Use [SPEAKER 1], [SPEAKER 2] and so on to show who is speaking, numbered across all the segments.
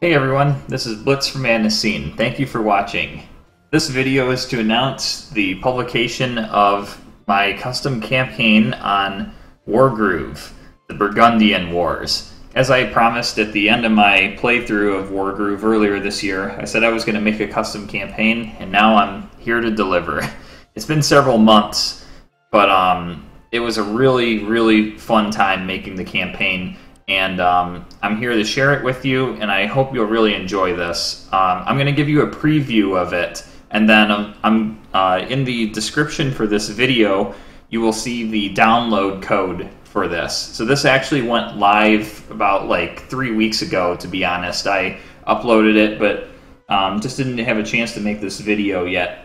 [SPEAKER 1] Hey everyone, this is Blitz from Scene. Thank you for watching. This video is to announce the publication of my custom campaign on Wargroove, the Burgundian Wars. As I promised at the end of my playthrough of Wargroove earlier this year, I said I was going to make a custom campaign, and now I'm here to deliver. It's been several months, but um, it was a really, really fun time making the campaign and um, I'm here to share it with you, and I hope you'll really enjoy this. Um, I'm going to give you a preview of it, and then um, I'm uh, in the description for this video. You will see the download code for this. So this actually went live about like three weeks ago. To be honest, I uploaded it, but um, just didn't have a chance to make this video yet.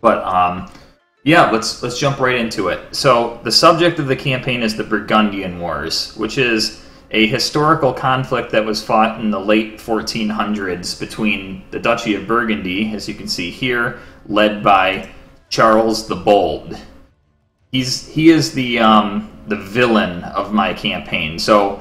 [SPEAKER 1] But um, yeah, let's let's jump right into it. So the subject of the campaign is the Burgundian Wars, which is a historical conflict that was fought in the late 1400s between the Duchy of Burgundy, as you can see here, led by Charles the Bold. He's he is the um, the villain of my campaign. So,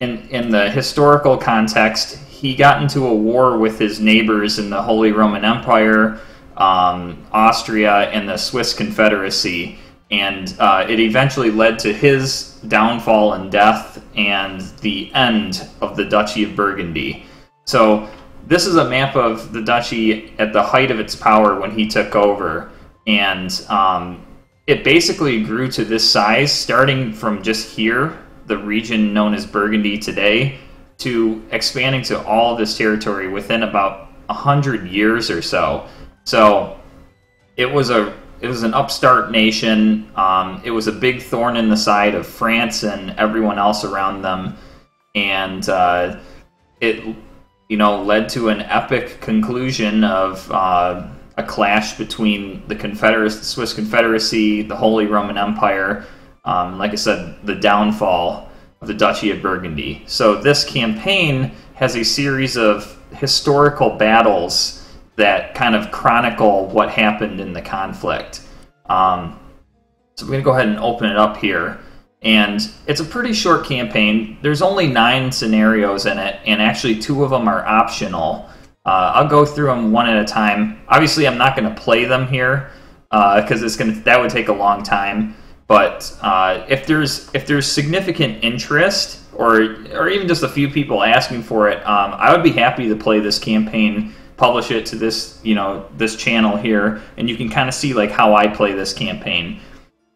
[SPEAKER 1] in in the historical context, he got into a war with his neighbors in the Holy Roman Empire, um, Austria, and the Swiss Confederacy and uh, it eventually led to his downfall and death and the end of the Duchy of Burgundy. So this is a map of the duchy at the height of its power when he took over, and um, it basically grew to this size, starting from just here, the region known as Burgundy today, to expanding to all of this territory within about hundred years or so. So it was a it was an upstart nation. Um, it was a big thorn in the side of France and everyone else around them, and uh, it, you know, led to an epic conclusion of uh, a clash between the Confederacy, the Swiss Confederacy, the Holy Roman Empire. Um, like I said, the downfall of the Duchy of Burgundy. So this campaign has a series of historical battles that kind of chronicle what happened in the conflict. Um, so we're going to go ahead and open it up here. And it's a pretty short campaign. There's only nine scenarios in it, and actually two of them are optional. Uh, I'll go through them one at a time. Obviously, I'm not going to play them here because uh, it's going to that would take a long time. But uh, if there's if there's significant interest, or or even just a few people asking for it, um, I would be happy to play this campaign publish it to this, you know, this channel here, and you can kind of see like how I play this campaign.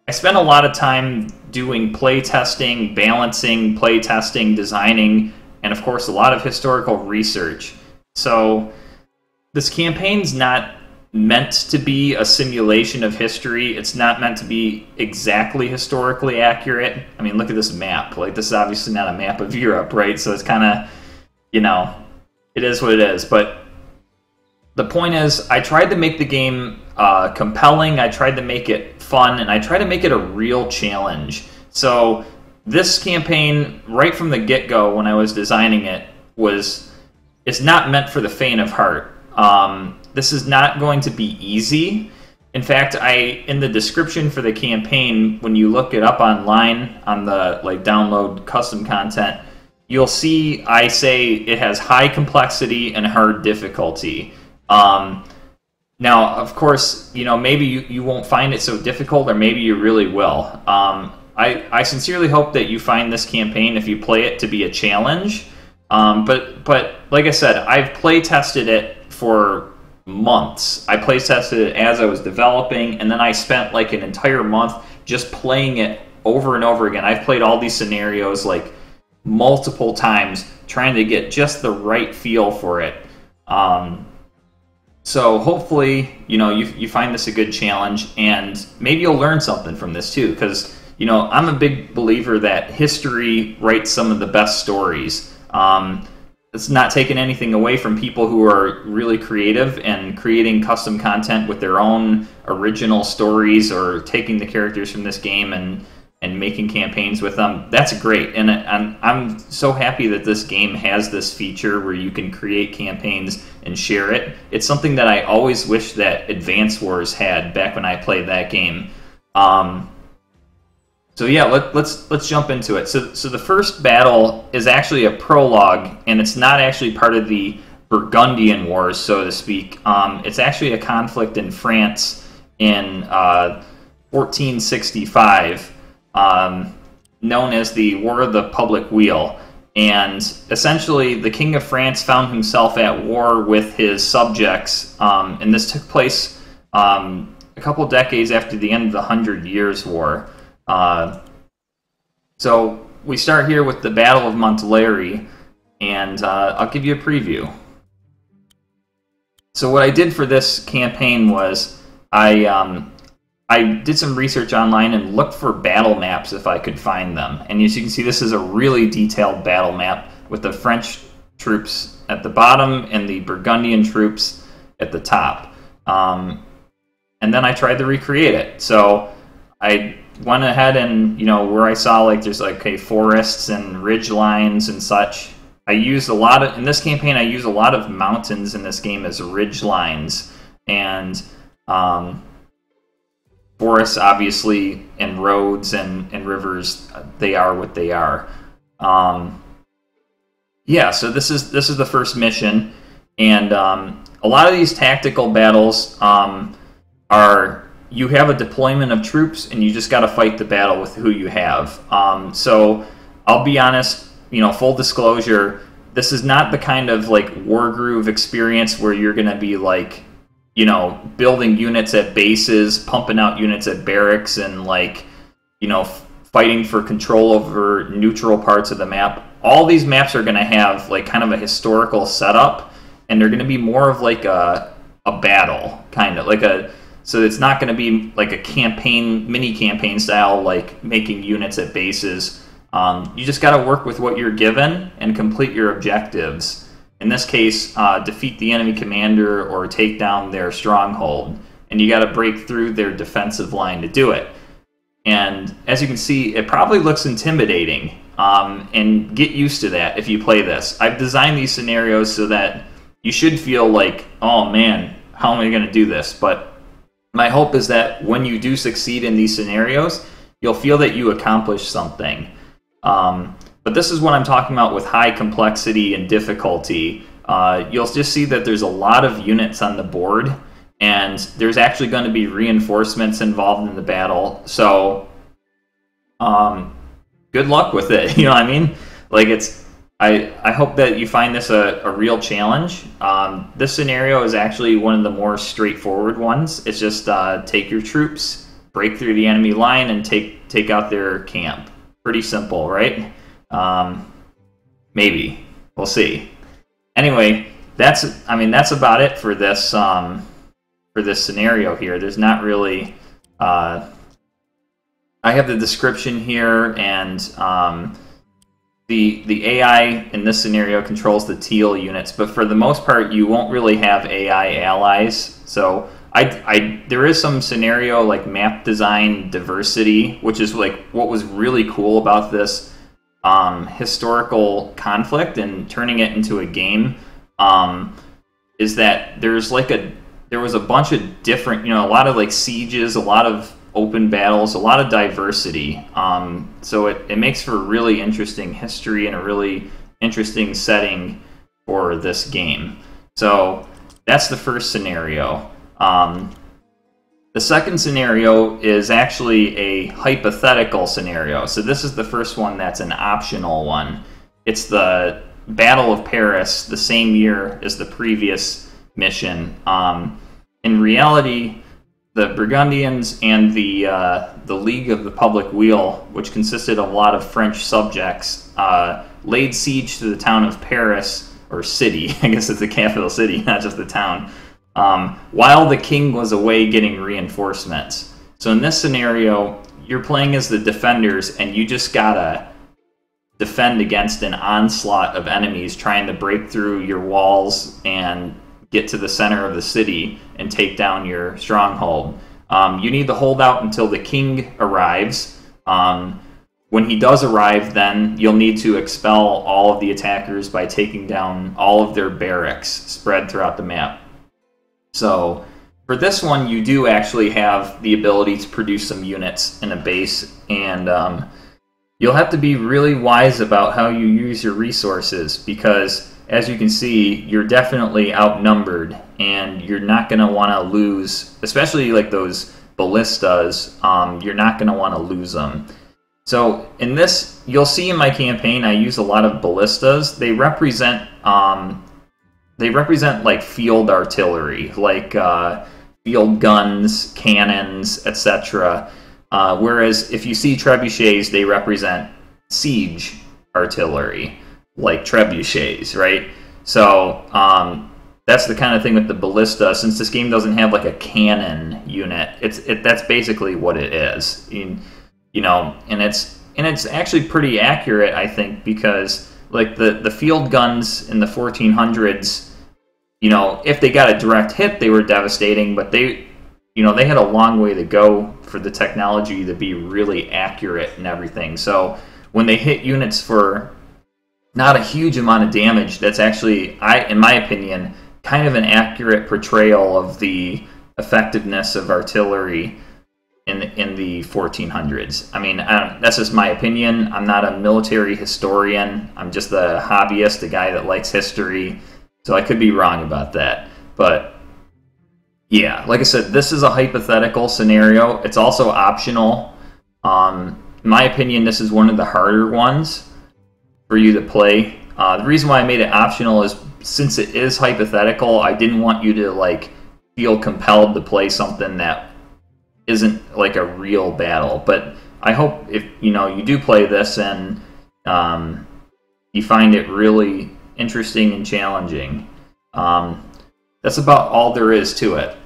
[SPEAKER 1] I spent a lot of time doing play testing, balancing, play testing, designing, and of course a lot of historical research. So this campaign's not meant to be a simulation of history. It's not meant to be exactly historically accurate. I mean, look at this map. Like this is obviously not a map of Europe, right? So it's kind of, you know, it is what it is. But the point is, I tried to make the game uh, compelling. I tried to make it fun, and I tried to make it a real challenge. So this campaign, right from the get go, when I was designing it, was it's not meant for the faint of heart. Um, this is not going to be easy. In fact, I in the description for the campaign, when you look it up online on the like download custom content, you'll see I say it has high complexity and hard difficulty. Um, now, of course, you know maybe you, you won't find it so difficult, or maybe you really will. Um, I I sincerely hope that you find this campaign if you play it to be a challenge. Um, but but like I said, I've play tested it for months. I play tested it as I was developing, and then I spent like an entire month just playing it over and over again. I've played all these scenarios like multiple times, trying to get just the right feel for it. Um, so hopefully, you know, you, you find this a good challenge and maybe you'll learn something from this too. Because, you know, I'm a big believer that history writes some of the best stories. Um, it's not taking anything away from people who are really creative and creating custom content with their own original stories or taking the characters from this game and and making campaigns with them. That's great, and I'm I'm so happy that this game has this feature where you can create campaigns and share it. It's something that I always wish that Advance Wars had back when I played that game. Um, so yeah, let, let's let's jump into it. So so the first battle is actually a prologue, and it's not actually part of the Burgundian Wars, so to speak. Um, it's actually a conflict in France in uh, 1465, um, known as the War of the Public Weal. And essentially, the King of France found himself at war with his subjects, um, and this took place um, a couple decades after the end of the Hundred Years' War. Uh, so we start here with the Battle of Montlhéry, and uh, I'll give you a preview. So what I did for this campaign was I um, I did some research online and looked for battle maps if I could find them. And as you can see, this is a really detailed battle map with the French troops at the bottom and the Burgundian troops at the top. Um, and then I tried to recreate it. So I went ahead and you know where I saw like there's like okay forests and ridge lines and such. I used a lot of in this campaign. I use a lot of mountains in this game as ridge lines and um, forests, obviously, and roads and and rivers. They are what they are. Um, yeah, so this is this is the first mission, and um, a lot of these tactical battles um, are you have a deployment of troops and you just got to fight the battle with who you have. Um, so I'll be honest, you know, full disclosure, this is not the kind of like Wargroove experience where you're going to be like, you know, building units at bases, pumping out units at barracks, and like, you know, fighting for control over neutral parts of the map. All these maps are going to have like kind of a historical setup, and they're going to be more of like a a battle, kind of like a so it's not going to be like a campaign, mini campaign style, like making units at bases. Um, you just got to work with what you're given and complete your objectives. In this case, uh, defeat the enemy commander or take down their stronghold. And you got to break through their defensive line to do it. And as you can see, it probably looks intimidating. Um, and get used to that if you play this. I've designed these scenarios so that you should feel like, oh man, how am I going to do this? But my hope is that when you do succeed in these scenarios, you'll feel that you accomplished something. Um, but this is what I'm talking about with high complexity and difficulty. Uh, you'll just see that there's a lot of units on the board, and there's actually going to be reinforcements involved in the battle. So, um, good luck with it. You know what I mean? Like it's I, I hope that you find this a, a real challenge. Um, this scenario is actually one of the more straightforward ones. It's just uh, take your troops, break through the enemy line, and take take out their camp. Pretty simple, right? Um, maybe we'll see. Anyway, that's I mean that's about it for this um, for this scenario here. There's not really. Uh, I have the description here and. Um, the the AI in this scenario controls the teal units, but for the most part, you won't really have AI allies. So I, I there is some scenario like map design diversity, which is like what was really cool about this um, historical conflict and turning it into a game. Um, is that there's like a there was a bunch of different you know a lot of like sieges, a lot of open battles, a lot of diversity. Um, so it, it makes for a really interesting history and a really interesting setting for this game. So that's the first scenario. Um, the second scenario is actually a hypothetical scenario. So this is the first one that's an optional one. It's the Battle of Paris, the same year as the previous mission. Um, in reality, the Burgundians and the uh, the League of the Public Weal, which consisted of a lot of French subjects, uh, laid siege to the town of Paris or city. I guess it's the capital city, not just the town. Um, while the king was away getting reinforcements. So in this scenario, you're playing as the defenders, and you just gotta defend against an onslaught of enemies trying to break through your walls and get to the center of the city and take down your stronghold. Um, you need to hold out until the king arrives. Um, when he does arrive, then you'll need to expel all of the attackers by taking down all of their barracks spread throughout the map. So for this one, you do actually have the ability to produce some units in a base, and um, you'll have to be really wise about how you use your resources because, as you can see, you're definitely outnumbered, and you're not going to want to lose, especially like those ballistas. Um, you're not going to want to lose them. So in this, you'll see in my campaign, I use a lot of ballistas. They represent um, they represent like field artillery, like uh, field guns, cannons, etc. Uh, whereas if you see trebuchets, they represent siege artillery, like trebuchets, right? So um, that's the kind of thing with the ballista. Since this game doesn't have like a cannon unit, it's it, that's basically what it is. You, you know, and it's and it's actually pretty accurate, I think, because like the the field guns in the 1400s you know, if they got a direct hit, they were devastating, but they, you know, they had a long way to go for the technology to be really accurate and everything. So when they hit units for not a huge amount of damage, that's actually, I, in my opinion, kind of an accurate portrayal of the effectiveness of artillery in the, in the 1400s. I mean, I that's just my opinion. I'm not a military historian. I'm just a hobbyist, a guy that likes history so I could be wrong about that. But yeah, like I said, this is a hypothetical scenario. It's also optional. Um, in my opinion, this is one of the harder ones for you to play. Uh, the reason why I made it optional is since it is hypothetical, I didn't want you to like feel compelled to play something that isn't like a real battle. But I hope if you know you do play this and um, you find it really interesting and challenging. Um, that's about all there is to it.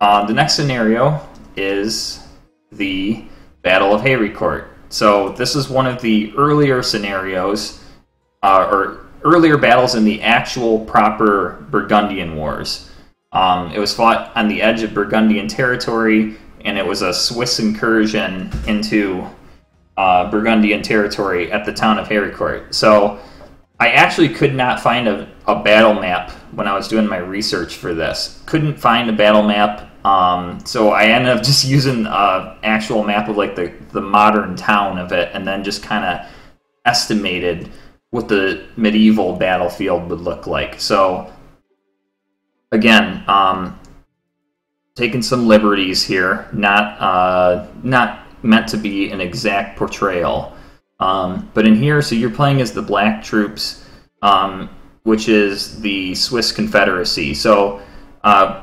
[SPEAKER 1] Uh, the next scenario is the Battle of Héricourt. So this is one of the earlier scenarios, uh, or earlier battles in the actual proper Burgundian Wars. Um, it was fought on the edge of Burgundian territory, and it was a Swiss incursion into uh, Burgundian territory at the town of Héricourt. So I actually could not find a, a battle map when I was doing my research for this. Couldn't find a battle map. Um, so I ended up just using an actual map of like the, the modern town of it and then just kind of estimated what the medieval battlefield would look like. So again, um, taking some liberties here, not uh, not meant to be an exact portrayal. Um, but in here, so you're playing as the Black Troops, um, which is the Swiss Confederacy. So uh,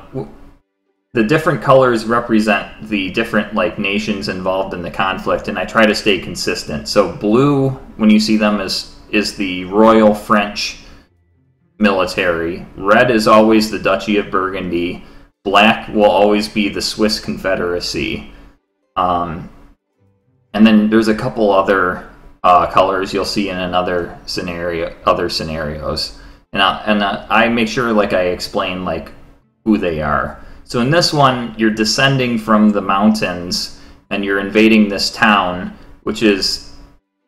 [SPEAKER 1] the different colors represent the different like nations involved in the conflict, and I try to stay consistent. So blue, when you see them, is is the Royal French military. Red is always the Duchy of Burgundy. Black will always be the Swiss Confederacy. Um, and then there's a couple other uh, colors you'll see in another scenario, other scenarios, and I, and I make sure like I explain like who they are. So in this one, you're descending from the mountains and you're invading this town, which is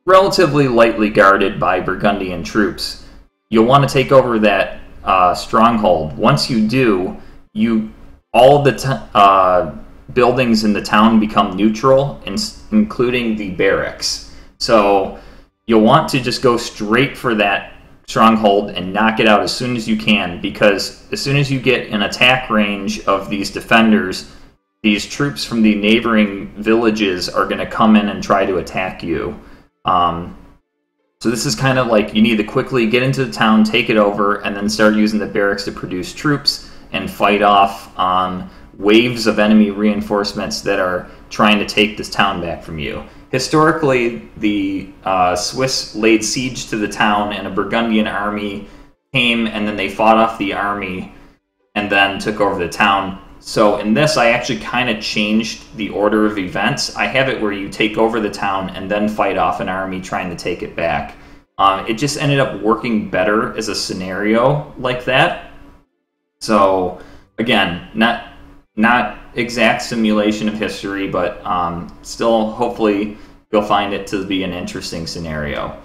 [SPEAKER 1] relatively lightly guarded by Burgundian troops. You'll want to take over that uh, stronghold. Once you do, you all the uh, buildings in the town become neutral, including the barracks. So you'll want to just go straight for that stronghold and knock it out as soon as you can because as soon as you get an attack range of these defenders, these troops from the neighboring villages are going to come in and try to attack you. Um, so this is kind of like you need to quickly get into the town, take it over, and then start using the barracks to produce troops and fight off um, waves of enemy reinforcements that are trying to take this town back from you. Historically, the uh, Swiss laid siege to the town, and a Burgundian army came, and then they fought off the army and then took over the town. So in this, I actually kind of changed the order of events. I have it where you take over the town and then fight off an army trying to take it back. Um, it just ended up working better as a scenario like that. So again, not not exact simulation of history, but um, still, hopefully, you'll find it to be an interesting scenario.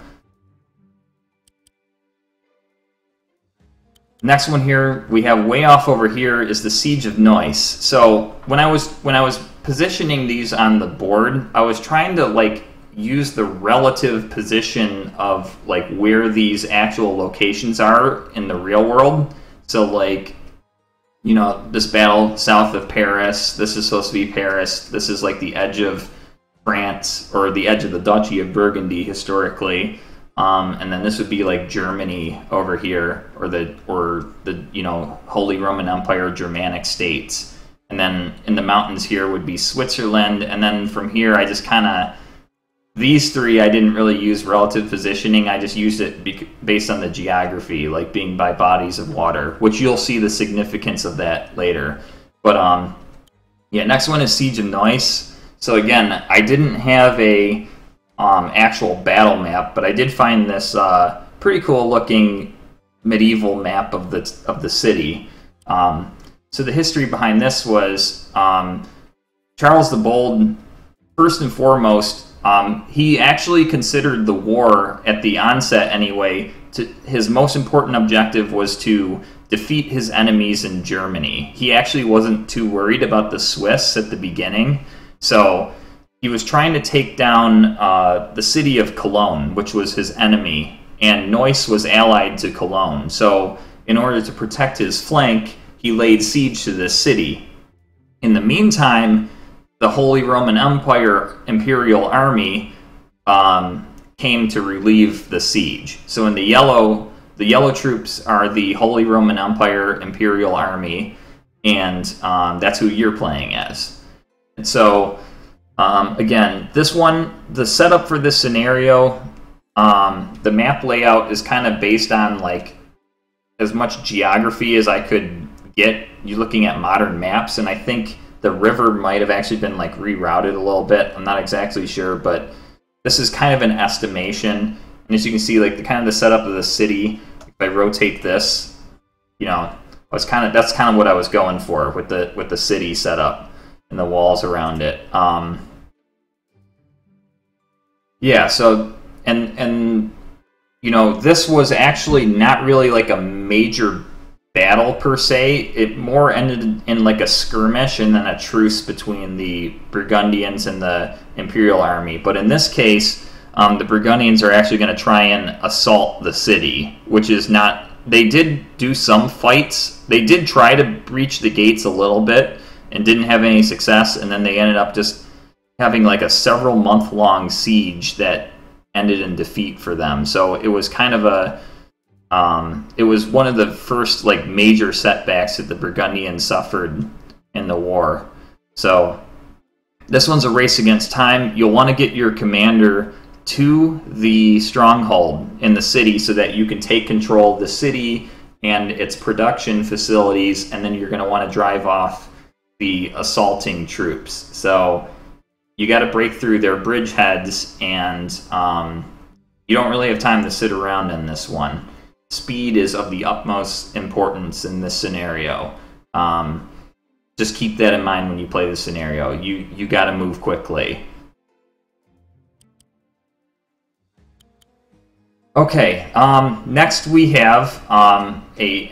[SPEAKER 1] Next one here we have way off over here is the Siege of Neuss. So when I was when I was positioning these on the board, I was trying to like use the relative position of like where these actual locations are in the real world. So like you know, this battle south of Paris, this is supposed to be Paris. This is like the edge of France or the edge of the Duchy of Burgundy historically. Um, and then this would be like Germany over here, or the or the you know Holy Roman Empire Germanic states, and then in the mountains here would be Switzerland, and then from here I just kind of these three I didn't really use relative positioning. I just used it based on the geography, like being by bodies of water, which you'll see the significance of that later. But um, yeah, next one is Siege of Neuss. So again, I didn't have a um, actual battle map, but I did find this uh, pretty cool looking medieval map of the of the city. Um, so the history behind this was um, Charles the Bold. First and foremost, um, he actually considered the war at the onset anyway. To, his most important objective was to defeat his enemies in Germany. He actually wasn't too worried about the Swiss at the beginning, so he was trying to take down uh, the city of Cologne, which was his enemy, and Neuss was allied to Cologne. So, in order to protect his flank, he laid siege to this city. In the meantime, the Holy Roman Empire Imperial Army um, came to relieve the siege. So in the yellow, the yellow troops are the Holy Roman Empire Imperial Army, and um, that's who you're playing as. And so, um, again, this one, the setup for this scenario, um, the map layout is kind of based on like as much geography as I could get. You're looking at modern maps, and I think the river might have actually been like rerouted a little bit. I'm not exactly sure, but this is kind of an estimation. And as you can see, like the kind of the setup of the city, if I rotate this, you know, was kind of that's kind of what I was going for with the with the city setup and the walls around it. Um, yeah, so and and you know, this was actually not really like a major battle per se. It more ended in like a skirmish and then a truce between the Burgundians and the Imperial Army. But in this case, um, the Burgundians are actually going to try and assault the city, which is not. They did do some fights. They did try to breach the gates a little bit and didn't have any success. And then they ended up just having like a several month long siege that ended in defeat for them. So it was kind of a um, it was one of the first like major setbacks that the Burgundians suffered in the war. So this one's a race against time. You'll want to get your commander to the stronghold in the city so that you can take control of the city and its production facilities, and then you're going to want to drive off the assaulting troops. So you got to break through their bridgeheads, and um, you don't really have time to sit around in this one speed is of the utmost importance in this scenario. Um, just keep that in mind when you play the scenario. You you got to move quickly. Okay. Um, next we have um, a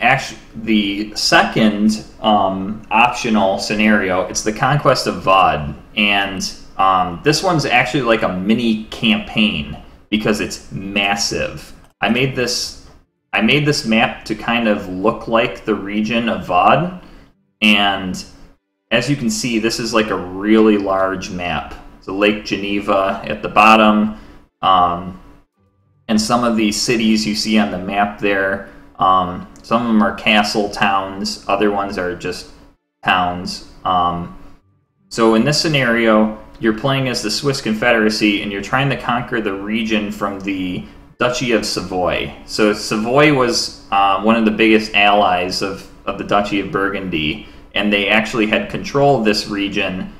[SPEAKER 1] the second um, optional scenario. It's the conquest of Vaud, and um, this one's actually like a mini campaign because it's massive. I made this I made this map to kind of look like the region of Vaud, and as you can see, this is like a really large map. So Lake Geneva at the bottom, um, and some of these cities you see on the map there, um, some of them are castle towns, other ones are just towns. Um, so in this scenario, you're playing as the Swiss Confederacy, and you're trying to conquer the region from the Duchy of Savoy. So Savoy was uh, one of the biggest allies of, of the Duchy of Burgundy, and they actually had control of this region.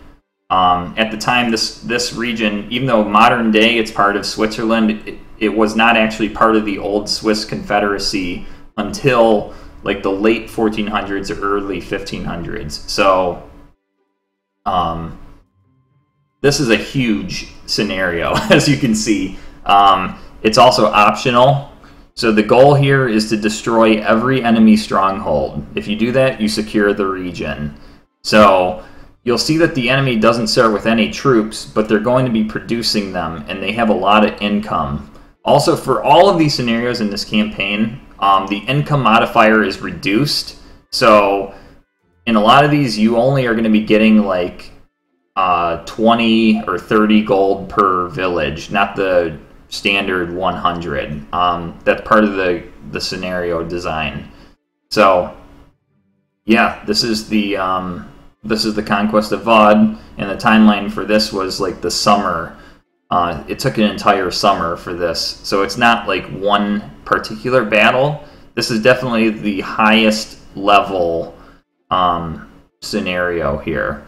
[SPEAKER 1] Um, at the time, this this region, even though modern day it's part of Switzerland, it, it was not actually part of the old Swiss Confederacy until like the late 1400s or early 1500s. So, um, this is a huge scenario, as you can see. Um, it's also optional. So the goal here is to destroy every enemy stronghold. If you do that, you secure the region. So you'll see that the enemy doesn't start with any troops, but they're going to be producing them, and they have a lot of income. Also, for all of these scenarios in this campaign, um, the income modifier is reduced. So in a lot of these, you only are going to be getting like uh, 20 or 30 gold per village, not the standard 100. Um, that's part of the, the scenario design. So, yeah, this is the um, this is the conquest of Vaud, and the timeline for this was like the summer. Uh, it took an entire summer for this, so it's not like one particular battle. This is definitely the highest level um, scenario here.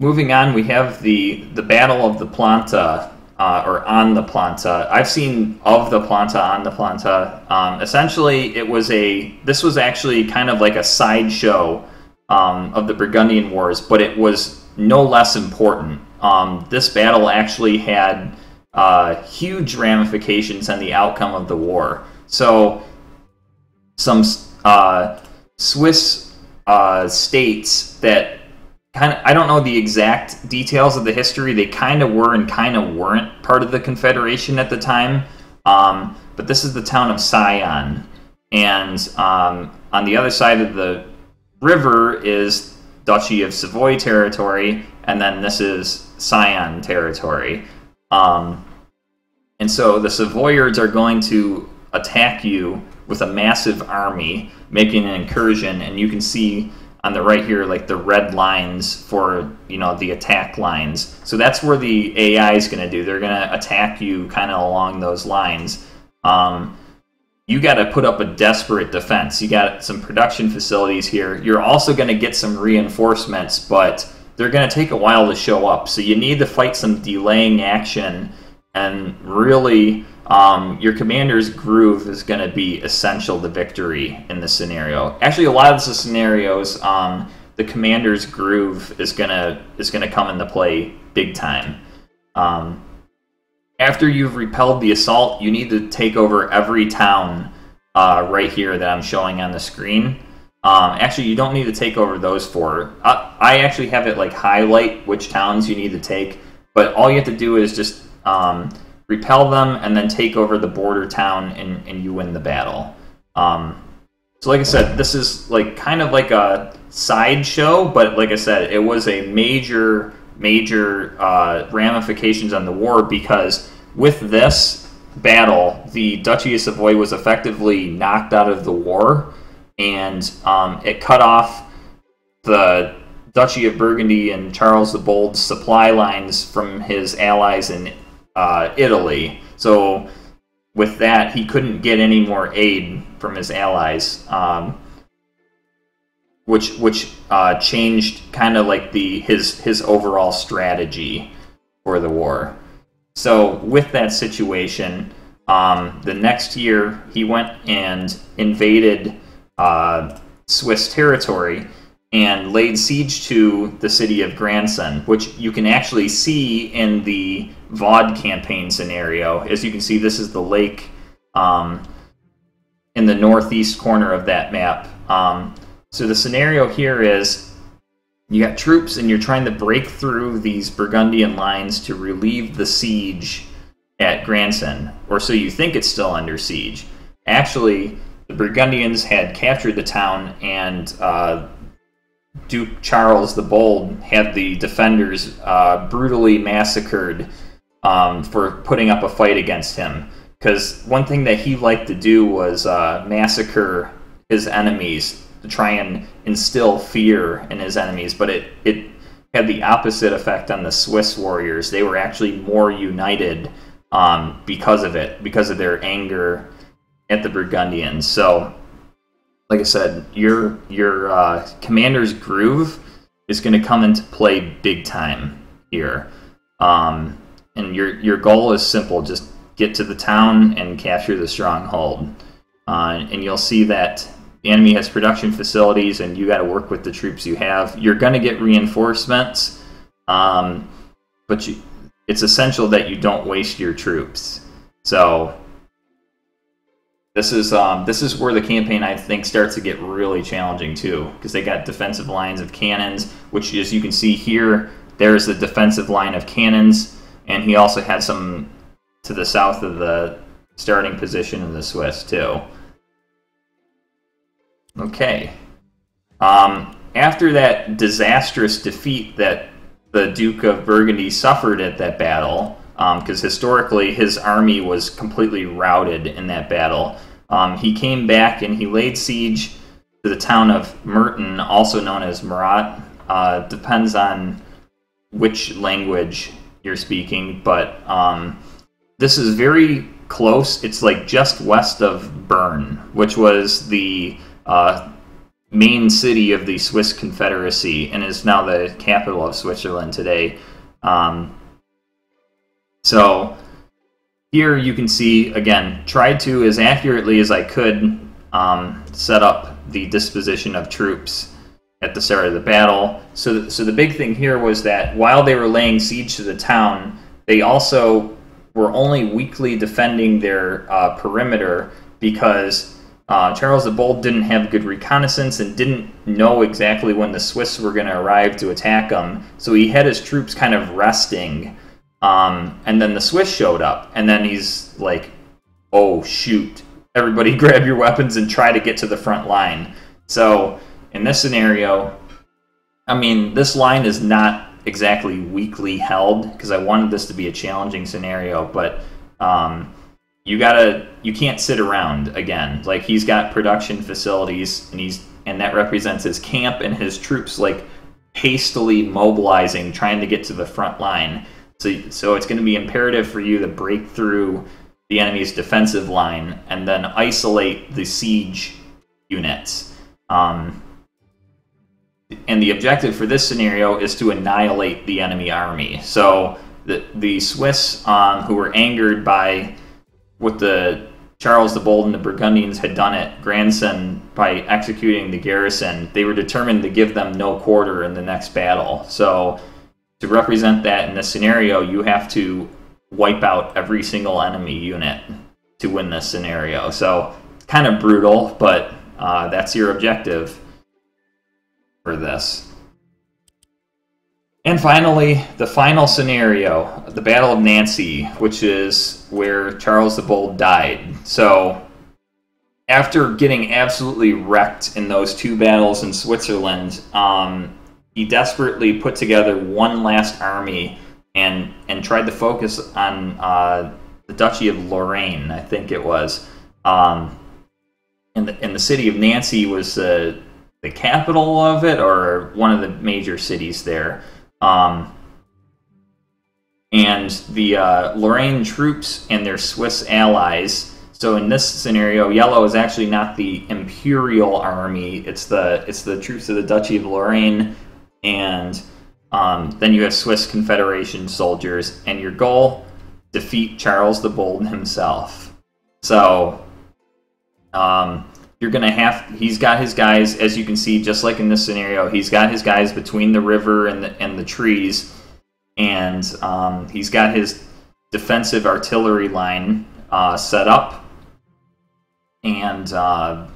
[SPEAKER 1] Moving on, we have the the Battle of the Planta, uh, or on the Planta. I've seen of the Planta on the Planta. Um, essentially, it was a this was actually kind of like a sideshow um, of the Burgundian Wars, but it was no less important. Um, this battle actually had uh, huge ramifications on the outcome of the war. So, some uh, Swiss uh, states that kind of I don't know the exact details of the history. They kind of were and kind of weren't part of the Confederation at the time. Um, but this is the town of Sion, and um, on the other side of the river is Duchy of Savoy territory, and then this is Sion territory. Um, and so the Savoyards are going to attack you with a massive army, making an incursion, and you can see on the right here, like the red lines for you know the attack lines. So that's where the AI is going to do. They're going to attack you kind of along those lines. Um, you got to put up a desperate defense. You got some production facilities here. You're also going to get some reinforcements, but they're going to take a while to show up. So you need to fight some delaying action and really um, your commander's groove is going to be essential to victory in this scenario. Actually, a lot of the scenarios, um, the commander's groove is gonna is gonna come into play big time. Um, after you've repelled the assault, you need to take over every town uh, right here that I'm showing on the screen. Um, actually, you don't need to take over those four. I, I, actually have it like highlight which towns you need to take, but all you have to do is just um, repel them, and then take over the border town, and, and you win the battle. Um, so, like I said, this is like kind of like a sideshow, but like I said, it was a major, major uh, ramifications on the war because with this battle, the Duchy of Savoy was effectively knocked out of the war, and um, it cut off the Duchy of Burgundy and Charles the Bold's supply lines from his allies in uh, Italy. So with that, he couldn't get any more aid from his allies, um, which which uh, changed kind of like the his his overall strategy for the war. So with that situation, um, the next year he went and invaded uh, Swiss territory and laid siege to the city of Grandson, which you can actually see in the Vaud campaign scenario. As you can see, this is the lake um, in the northeast corner of that map. Um, so the scenario here is you got troops and you're trying to break through these Burgundian lines to relieve the siege at Grandson, or so you think it's still under siege. Actually, the Burgundians had captured the town and uh, Duke Charles the Bold had the defenders uh, brutally massacred um, for putting up a fight against him. Because one thing that he liked to do was uh, massacre his enemies to try and instill fear in his enemies, but it, it had the opposite effect on the Swiss warriors. They were actually more united um, because of it, because of their anger at the Burgundians. So like I said, your your uh, commander's groove is going to come into play big time here. Um, and your your goal is simple: just get to the town and capture the stronghold. Uh, and you'll see that the enemy has production facilities, and you got to work with the troops you have. You're going to get reinforcements, um, but you, it's essential that you don't waste your troops. So this is um, this is where the campaign I think starts to get really challenging too, because they got defensive lines of cannons, which as you can see here, there's the defensive line of cannons, and he also had some to the south of the starting position in the Swiss too. Okay. Um, after that disastrous defeat that the Duke of Burgundy suffered at that battle, because um, historically his army was completely routed in that battle. Um, he came back and he laid siege to the town of Murten, also known as Morat. Uh, depends on which language you're speaking, but um, this is very close. It's like just west of Bern, which was the uh, main city of the Swiss Confederacy and is now the capital of Switzerland today. Um, so here you can see, again, tried to, as accurately as I could, um, set up the disposition of troops at the start of the battle. So, so the big thing here was that while they were laying siege to the town, they also were only weakly defending their uh, perimeter because uh, Charles the Bold didn't have good reconnaissance and didn't know exactly when the Swiss were going to arrive to attack him. So he had his troops kind of resting um, and then the Swiss showed up, and then he's like, "Oh shoot! Everybody, grab your weapons and try to get to the front line." So in this scenario, I mean, this line is not exactly weakly held because I wanted this to be a challenging scenario, but um, you gotta you can't sit around again. Like he's got production facilities, and he's and that represents his camp and his troops like hastily mobilizing, trying to get to the front line. So, so it's going to be imperative for you to break through the enemy's defensive line and then isolate the siege units. Um, and the objective for this scenario is to annihilate the enemy army. So the the Swiss, um, who were angered by what the Charles the Bold and the Burgundians had done at Grandson by executing the garrison, they were determined to give them no quarter in the next battle. So to represent that in this scenario, you have to wipe out every single enemy unit to win this scenario. So, kind of brutal, but uh, that's your objective for this. And finally, the final scenario, the Battle of Nancy, which is where Charles the Bold died. So, after getting absolutely wrecked in those two battles in Switzerland, um, he desperately put together one last army and and tried to focus on uh, the Duchy of Lorraine, I think it was. Um, and the and the city of Nancy was uh, the capital of it, or one of the major cities there. Um, and the uh, Lorraine troops and their Swiss allies. So in this scenario, yellow is actually not the imperial army; it's the it's the troops of the Duchy of Lorraine and um, then you have Swiss Confederation soldiers, and your goal defeat Charles the Bold himself. So um, you're gonna have he's got his guys, as you can see, just like in this scenario, he's got his guys between the river and the and the trees, and um, he's got his defensive artillery line uh, set up, and uh,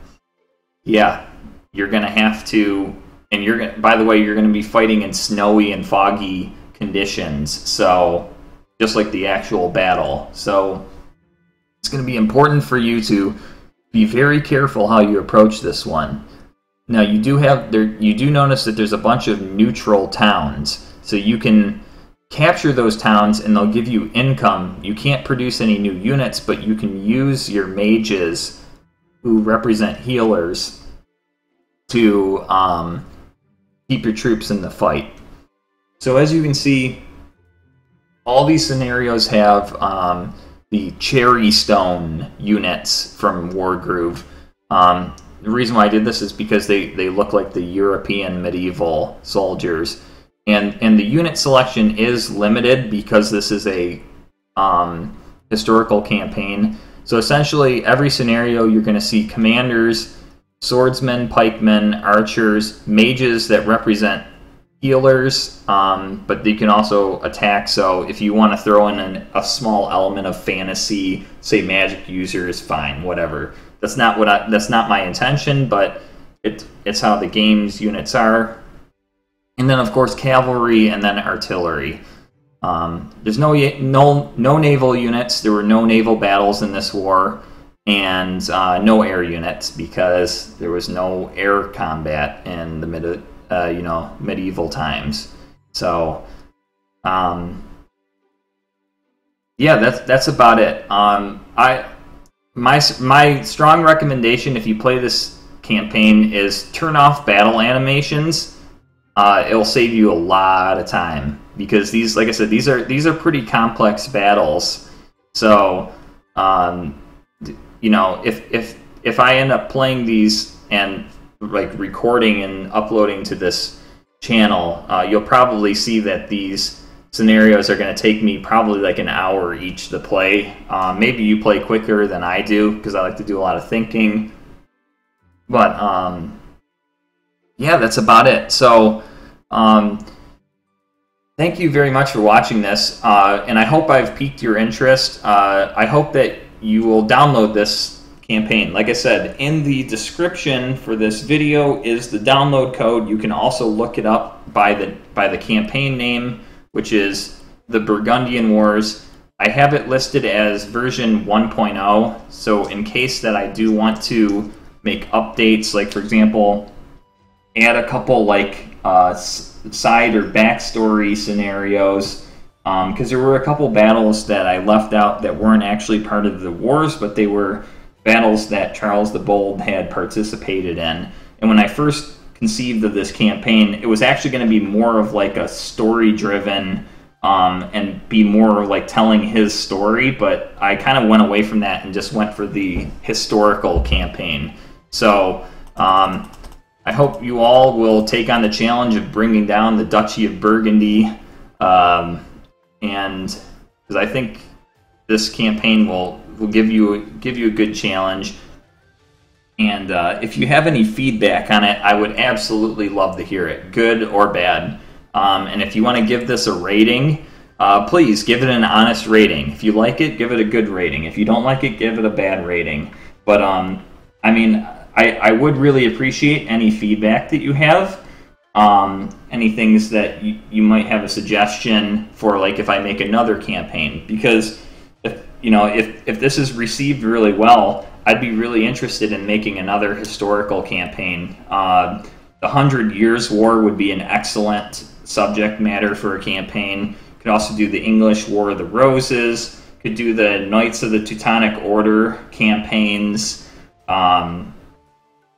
[SPEAKER 1] yeah, you're gonna have to and you're going by the way you're going to be fighting in snowy and foggy conditions so just like the actual battle. So it's going to be important for you to be very careful how you approach this one. Now you do have there you do notice that there's a bunch of neutral towns. So you can capture those towns and they'll give you income. You can't produce any new units but you can use your mages who represent healers to um, keep your troops in the fight. So as you can see, all these scenarios have um, the Cherrystone units from Wargroove. Um, the reason why I did this is because they, they look like the European medieval soldiers. And, and the unit selection is limited because this is a um, historical campaign. So essentially, every scenario you're going to see commanders swordsmen, pikemen, archers, mages that represent healers, um, but you can also attack. So if you want to throw in an, a small element of fantasy, say magic user is fine, whatever. That's not what I, that's not my intention, but it, it's how the game's units are. And then of course cavalry and then artillery. Um, there's no no no naval units. There were no naval battles in this war, and uh, no air units because there was no air combat in the mid uh, you know medieval times. So, um, yeah, that's that's about it. Um, I my my strong recommendation if you play this campaign is turn off battle animations. Uh, it'll save you a lot of time because these, like I said, these are these are pretty complex battles. So, um, you know, if if if I end up playing these and like recording and uploading to this channel, uh, you'll probably see that these scenarios are going to take me probably like an hour each to play. Uh, maybe you play quicker than I do because I like to do a lot of thinking. But um, yeah, that's about it. So um, thank you very much for watching this, uh, and I hope I've piqued your interest. Uh, I hope that you will download this campaign. Like I said, in the description for this video is the download code. You can also look it up by the by the campaign name, which is the Burgundian Wars. I have it listed as version 1.0, so in case that I do want to make updates, like for example, add a couple like uh, side or backstory scenarios because um, there were a couple battles that I left out that weren't actually part of the wars, but they were battles that Charles the Bold had participated in. And when I first conceived of this campaign, it was actually going to be more of like a story driven um, and be more like telling his story, but I kind of went away from that and just went for the historical campaign. So um, I hope you all will take on the challenge of bringing down the Duchy of Burgundy. Um, and because I think this campaign will will give you give you a good challenge. And uh, if you have any feedback on it, I would absolutely love to hear it, good or bad. Um, and if you want to give this a rating, uh, please give it an honest rating. If you like it, give it a good rating. If you don't like it, give it a bad rating. But um, I mean, I, I would really appreciate any feedback that you have um, any things that you, you might have a suggestion for like if i make another campaign because you know if, if this is received really well i'd be really interested in making another historical campaign. Uh, the hundred years war would be an excellent subject matter for a campaign. Could also do the english war of the roses could do the knights of the teutonic order campaigns. Um,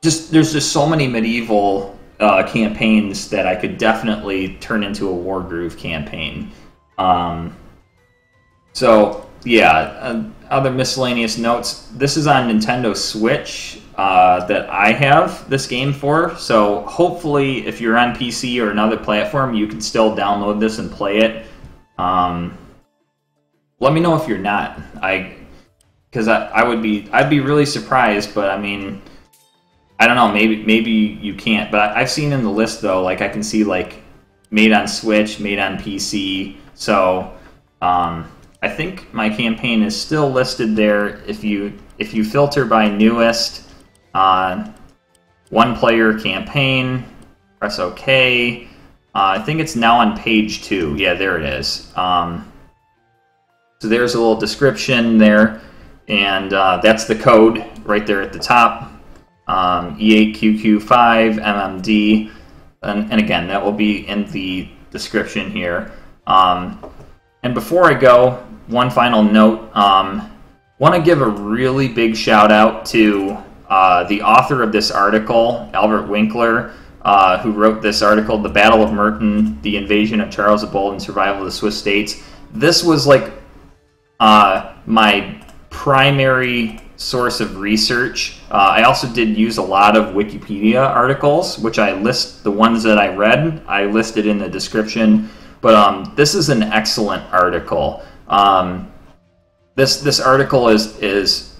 [SPEAKER 1] just there's just so many medieval uh, campaigns that I could definitely turn into a Wargroove campaign. Um, so yeah, uh, other miscellaneous notes. This is on Nintendo Switch uh, that I have this game for. So hopefully, if you're on PC or another platform, you can still download this and play it. Um, let me know if you're not. I because I, I would be I'd be really surprised, but I mean I don't know. Maybe maybe you can't, but I've seen in the list though. Like I can see like made on Switch, made on PC. So um, I think my campaign is still listed there. If you if you filter by newest, uh, one player campaign, press OK. Uh, I think it's now on page two. Yeah, there it is. Um, so there's a little description there, and uh, that's the code right there at the top um, E8QQ5, MMD, and, and, again, that will be in the description here. Um, and before I go, one final note. Um, want to give a really big shout out to uh, the author of this article, Albert Winkler, uh, who wrote this article, The Battle of Murten, The Invasion of Charles the Bold and Survival of the Swiss States. This was like uh, my primary source of research. Uh, I also did use a lot of Wikipedia articles, which I list the ones that I read. I listed in the description. But um, this is an excellent article. Um, this this article is is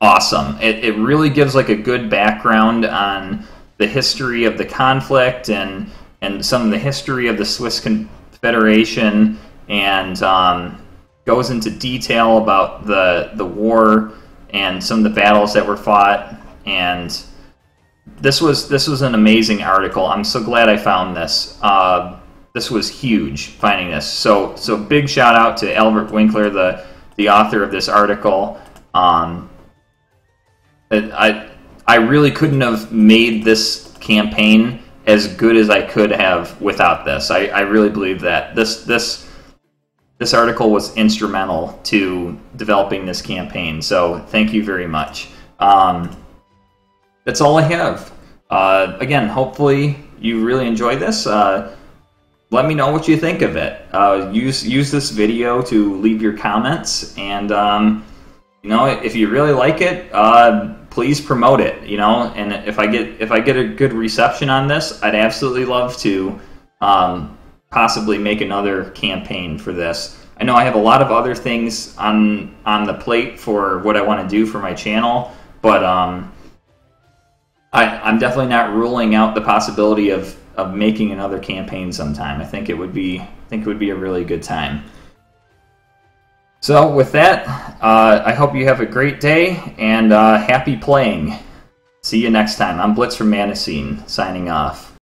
[SPEAKER 1] awesome. It, it really gives like a good background on the history of the conflict and and some of the history of the Swiss Confederation, and um, goes into detail about the the war and some of the battles that were fought. And this was this was an amazing article. I'm so glad I found this. Uh, this was huge finding this. So so big shout out to Albert Winkler, the the author of this article. Um, I I really couldn't have made this campaign as good as I could have without this. I, I really believe that this this this article was instrumental to developing this campaign. So thank you very much. Um, that's all I have. Uh, again, hopefully you really enjoyed this. Uh, let me know what you think of it. Uh, use use this video to leave your comments, and um, you know if you really like it, uh, please promote it. You know, and if I get if I get a good reception on this, I'd absolutely love to um, possibly make another campaign for this. I know I have a lot of other things on on the plate for what I want to do for my channel, but um, I, I'm definitely not ruling out the possibility of of making another campaign sometime. I think it would be I think it would be a really good time. So with that, uh, I hope you have a great day and uh, happy playing. See you next time. I'm Blitz from MaddnessScene, signing off.